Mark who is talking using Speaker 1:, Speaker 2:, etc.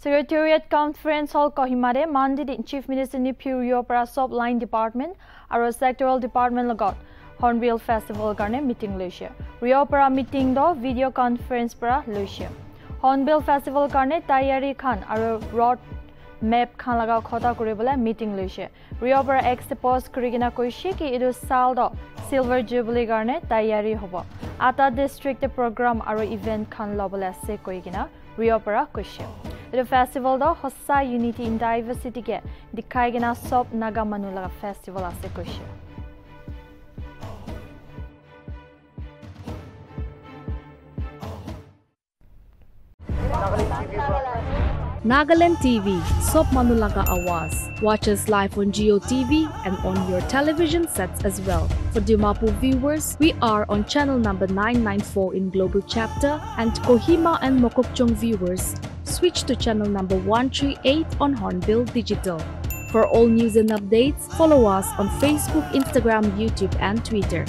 Speaker 1: Secretariat Conference Hall Kohimare, Mandit Chief Minister Nipurio Para Sob Line Department, Aro Sectoral Department Lagot, Hornbill Festival Garne Meeting Lucia. Rio Para Meeting Do Video Conference Para Lucia. Hornbill Festival Garne Tayari Khan, Aro Road Map Khan Laga Kota Kuribula Meeting Lucia. Rio Para Expos Kurigina Kushiki Idu Saldo Silver Jubilee Garne Tayari Hobo. Ata District Program Aro Event Khan Lobula Sekoigina. Rio Para Kushiki. The festival do in diversity gina sob naga manu laga festival ase koishi.
Speaker 2: Nagaland TV, Sop Manulaga Awas. Watch us live on Jio TV and on your television sets as well. For Dimapur viewers, we are on channel number 994 in Global Chapter and Kohima and Mokokchung viewers, switch to channel number 138 on Hornbill Digital. For all news and updates, follow us on Facebook, Instagram, YouTube, and Twitter.